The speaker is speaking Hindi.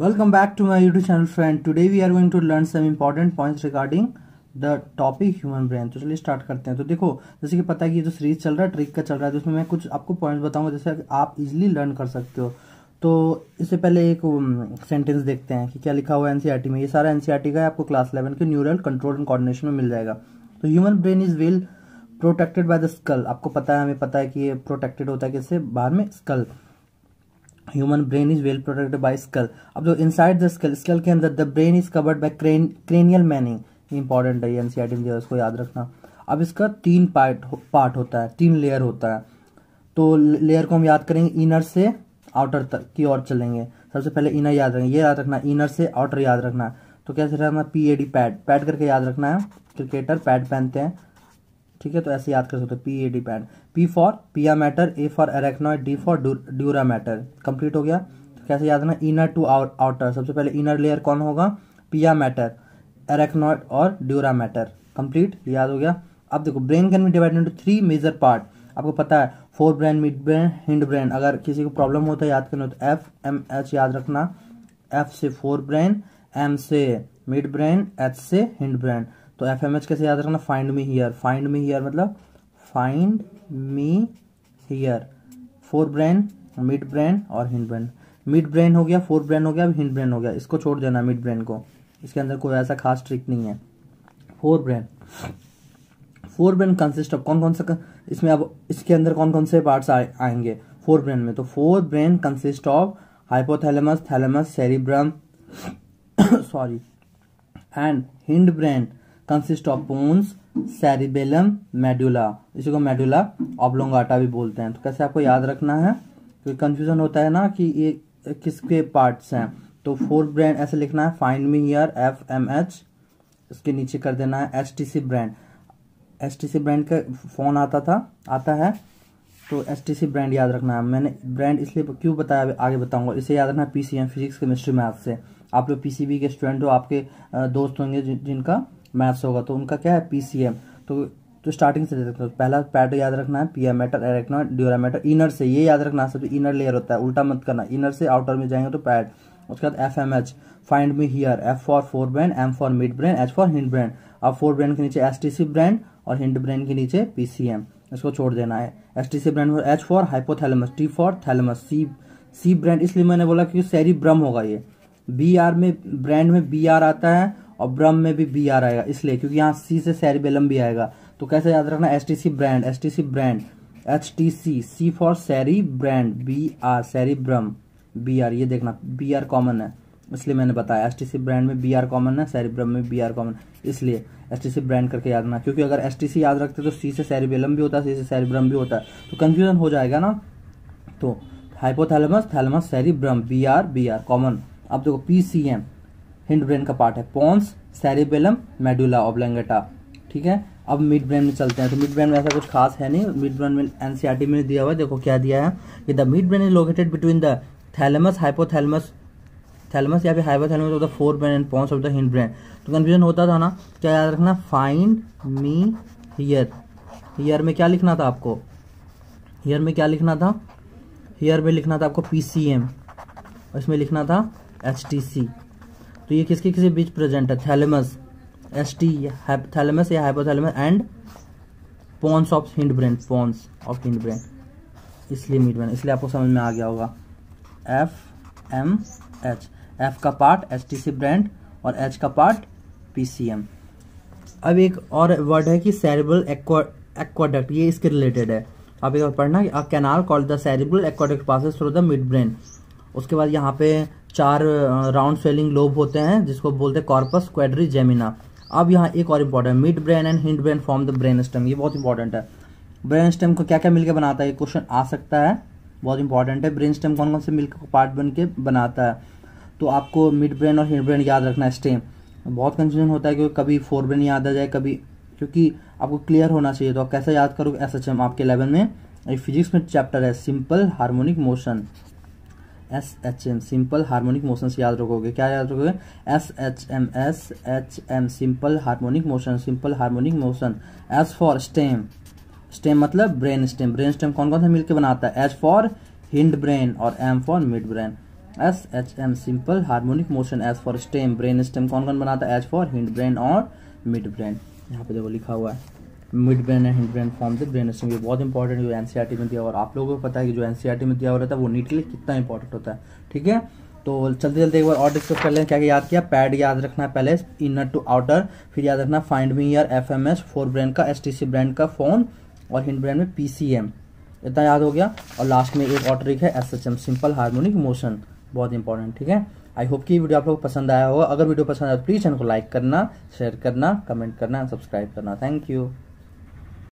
Welcome back to my YouTube channel friend. Today we are going to learn some important points regarding the topic human brain तो चलिए स्टार्ट करते हैं। तो देखो जैसे कि पता है कि जो सीरीज़ चल रहा है ट्रिक का चल रहा है तो उसमें मैं कुछ आपको पॉइंट्स बताऊँगा जैसे आप इजीली लर्न कर सकते हो। तो इससे पहले एक सेंटेंस um, देखते हैं कि क्या लिखा हुआ है एनसीईआरटी में। ये सारा एनसीईआरटी का है आपको क्लास इलेवन के न्यूरल कंट्रोल एंड कोऑर्डिनेशन में मिल जाएगा। तो human brain is well protected by the skull आपको पता है हमें पता है कि ये प्रोटेक्टेड होता है किससे? बाहर में skull human brain is well protected by skull अब जो इनसाइड द स्कल स्कल के अंदर the brain is covered by cranial meninges important है एनसीआरटी में उसको याद रखना। अब इसका तीन पार्ट पार्ट होता है, तीन लेयर होता है। तो लेयर को हम याद करेंगे इनर से आउटर तक की ओर चलेंगे। सबसे पहले इनर याद रखेंगे, ये याद रखना इनर से आउटर याद रखना। तो कैसे रहना P A D pad pad करके याद रखना है। क्रिकेटर पैड पहनते हैं। ठीक है तो ऐसे याद कर सकते हो P A D pad P for pia matter A for arachnoid D for dura matter complete हो गया? तो कैसे याद रखना? इनर टू आउटर सबसे पहले इनर लेयर कौन होगा? पिया मैटर एरेक्नॉइड और ड्यूरा मैटर कंप्लीट याद हो गया? अब देखो brain can be divide into three major part आपको पता है fore brain mid brain hind brain अगर किसी को प्रॉब्लम होता है, याद करना तो एफ़ एम एच याद रखना। एफ़ से फोर ब्रेन एम से मिड ब्रेन एच से हिंड ब्रेन तो एफ़ एम एच कैसे याद रखना? Find me here find me here मतलब find me here forebrain midbrain और हिंड ब्रेन मिड ब्रेन हो गया फोर ब्रेन हो गया, अब हिंड ब्रेन हो गया। इसको छोड़ देना मिड ब्रेन को। इसके अंदर कोई ऐसा खास ट्रिक नहीं है। Fore brain forebrain consist of कौन कौन सा इसमें अब इसके अंदर कौन कौन से पार्ट्स आएँगे फोर ब्रेन में। तो forebrain consist of hypothalamus thalamus cerebrum sorry and hindbrain consist of pons cerebellum medulla इसी को मेडुला ऑब्लोंगाटा भी बोलते हैं। तो कैसे आपको याद रखना है? क्योंकि कंफ्यूजन होता है ना कि ये किसके पार्ट्स हैं। तो फोर ब्रांड ऐसे लिखना है find me here F M H इसके नीचे कर देना है H T C brand H T C brand का फ़ोन आता था, आता है। तो एच टी सी ब्रांड याद रखना है। मैंने ब्रांड इसलिए क्यों बताया आगे बताऊँगा। इसे याद रखना है P C M physics chemistry math से। आप लोग पी सी बी के स्टूडेंट हो, आपके दोस्त होंगे जिनका। मैथ्स होगा तो उनका क्या है? पीसीएम तो तो स्टार्टिंग से देखते हो। पहला पैड याद रखना है pia matter arachnoid dura matter inner से। ये याद रखना, सबसे इनर लेयर होता है, उल्टा मत करना। इनर से आउटर में जाएँगे तो पैड उसके बाद F M H find me here F for forebrain M for midbrain H for hindbrain अब फोर ब्रेन के नीचे एस टी सी ब्रेन और हिंड ब्रेन के नीचे पीसीएम इसको छोड़ देना है। S T C for H for hypothalamus T for thalamus C C brand इसलिए मैंने बोला क्योंकि सैरी ब्रम होगा ये। बी आर में ब्रांड में बी आर आता है और ब्रम में भी बी आर आएगा, इसलिए, क्योंकि यहाँ सी से सैरीबेलम भी आएगा। तो कैसे याद रखना? S T C brand S T C brand H T C C for cerebrum B R cerebrum B are ये देखना बी आर कॉमन है, इसलिए मैंने बताया। एस टी सी ब्रांड में बी आर कॉमन है सैरी ब्रम में बी आर कॉमन इसलिए एस टी सी ब्रांड करके याद रखना। क्योंकि अगर एस टी सी याद रखते तो सी से सैरीबेलम भी होता है सी से सैरीब्रम भी होता। है तो कन्फ्यूज़न हो जाएगा ना? तो hypothalamus thalamus cerebrum B R B R common अब देखो P C M hindbrain का पार्ट है पॉन्स, सेरिबेलम, मेडुला ऑब्लेंगेटा ठीक है? अब मिड ब्रेन में चलते हैं। तो मिड ब्रेन में ऐसा कुछ खास है नहीं। मिड ब्रेन में एनसीआरटी में दिया हुआ है। देखो क्या दिया है। कि the midbrain is located between the thalamus, hypothalamus, thalamus या फिर hypothalamus of the forebrain and pons of the hindbrain. तो कंफ्यूजन होता था ना, क्या याद रखना? फाइंड मी हियर हियर में क्या लिखना था आपको? हियर में क्या लिखना था? हियर में लिखना था आपको पीसीएम और इसमें लिखना था एचटीसी तो ये किसके किसी बीच प्रेजेंट है? थैलेमस एस टी थैलेमस या hypothalamus and pons of hind brain pons of hind brain इसलिए मिड ब्रेन इसलिए आपको समझ में आ गया होगा। एफ़ एम एच एफ़ का part S T C brand और एच का पार्ट पी सी एम अब एक और वर्ड है कि सेरेबल एक्वाडक्ट ये इसके रिलेटेड है। आप एक पढ़ना a canal called the cerebral aqueduct passes through the mid brain उसके बाद यहाँ पे चार राउंड स्वेलिंग लोब होते हैं, जिसको बोलते हैं कॉर्पस क्वेडरी जेमिना अब यहाँ एक और important mid brain and hind brain form the brain stem ये बहुत इंपॉर्टेंट है। ब्रेन स्टेम को क्या क्या मिलकर बनाता है? ये क्वेश्चन आ सकता है। बहुत इंपॉर्टेंट है। ब्रेन स्टेम कौन कौन से मिलकर पार्ट बन के बनाता है? तो आपको मिड ब्रेन और हिंड ब्रेन याद रखना है स्टेम बहुत कंफ्यूजन होता है क्योंकि कभी फोर ब्रेन याद आ जाए, कभी क्योंकि आपको क्लियर होना चाहिए। तो आप कैसे याद करोगे? एस एच एम आपके इलेवन में। फिजिक्स में चैप्टर है simple harmonic motion S H M simple harmonic motion याद रखोगे। क्या याद रखोगे? S H M S H M simple harmonic motion simple harmonic motion S for stem stem मतलब ब्रेन स्टेम ब्रेन स्टेम कौन कौन सा मिलकर बनाता है? एच फॉर हिंड ब्रेन और M for mid brain S H M simple harmonic motion S for stem brain stem कौन कौन बनाता है? एज फॉर हिंड ब्रेन और मिड ब्रेन यहाँ पे देखो लिखा हुआ है। Mid brain and hind brain form the brain stem ये बहुत इंपॉर्टेंट जो एनसीआरटी में दिया और आप लोगों को पता है कि जो एनसीआरटी में दिया हुआ रहता है, वो नीट के लिए कितना इंपॉर्टेंट होता है। ठीक है? तो चलते चलते एक बार और डिस्कस कर लें। क्या क्या याद किया? पैड याद रखना है पहले इनर टू आउटर फिर याद रखना find me year F M S for brand का एस टी सी ब्रांड का फ़ोन और हिंड ब्रांड में पी सी एम इतना याद हो गया? और लास्ट में एक और है S H M simple harmonic motion बहुत इंपॉर्टेंट ठीक है? आई होप कि वीडियो आप लोग पसंद आया होगा। अगर वीडियो पसंद आया तो प्लीज़ चैनल को लाइक करना शेयर करना कमेंट करना सब्सक्राइब करना। Thank you